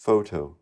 photo.